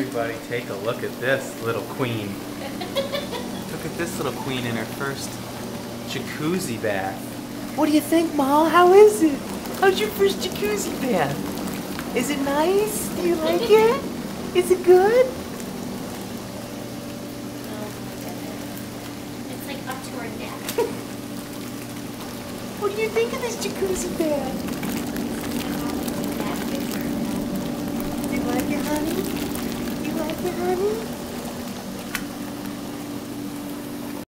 Everybody take a look at this little queen. Look at this little queen in her first jacuzzi bath. What do you think, Mal? How is it? How's your first jacuzzi bath? Is it nice? Do you like it? Is it good? Oh my goodness. It's like up to her neck. What do you think of this jacuzzi bath? Honey?